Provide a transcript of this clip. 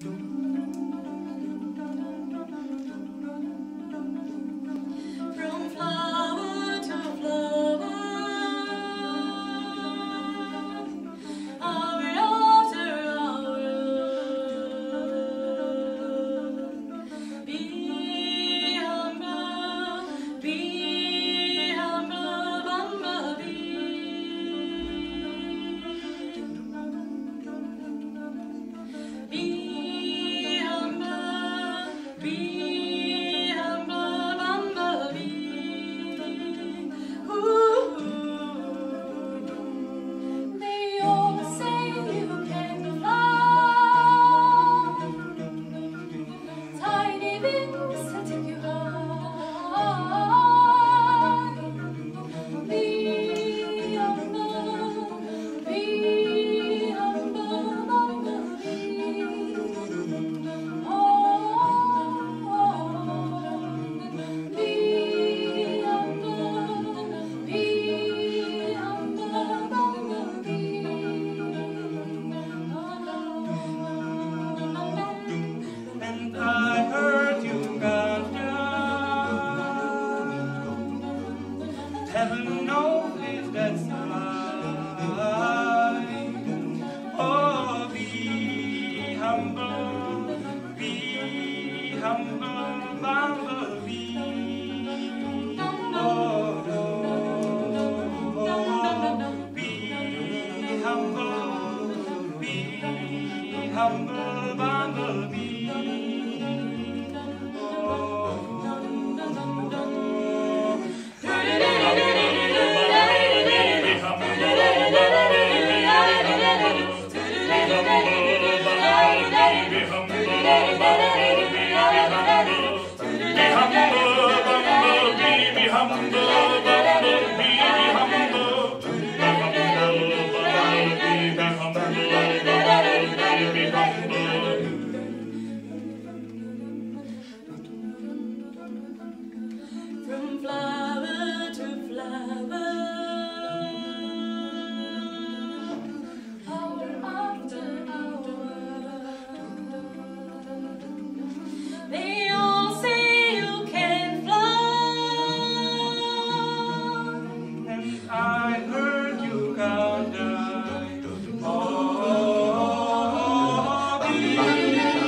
Doo-doo. Heaven knows if that's mine. Oh, be humble, be humble, bumblebee. Oh, oh, oh, be humble, be humble, bumblebee. I heard you can't. Oh, oh,